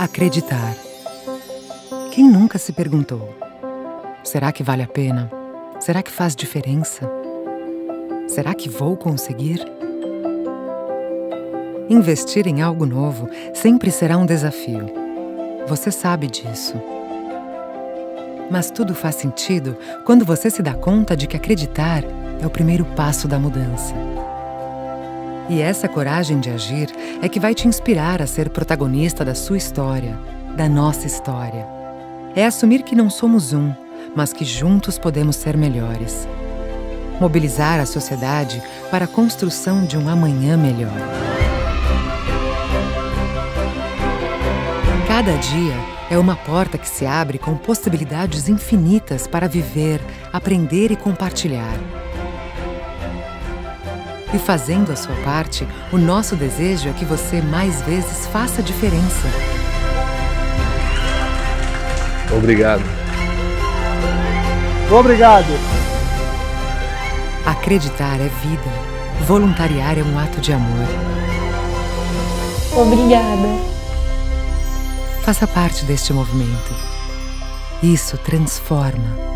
Acreditar. Quem nunca se perguntou: será que vale a pena? Será que faz diferença? Será que vou conseguir? Investir em algo novo sempre será um desafio. Você sabe disso. Mas tudo faz sentido quando você se dá conta de que acreditar é o primeiro passo da mudança. E essa coragem de agir é que vai te inspirar a ser protagonista da sua história, da nossa história. É assumir que não somos um, mas que juntos podemos ser melhores. Mobilizar a sociedade para a construção de um amanhã melhor. Cada dia é uma porta que se abre com possibilidades infinitas para viver, aprender e compartilhar. E fazendo a sua parte, o nosso desejo é que você mais vezes faça diferença. Obrigado. Obrigado. Acreditar é vida. Voluntariar é um ato de amor. Obrigada. Faça parte deste movimento. Isso transforma.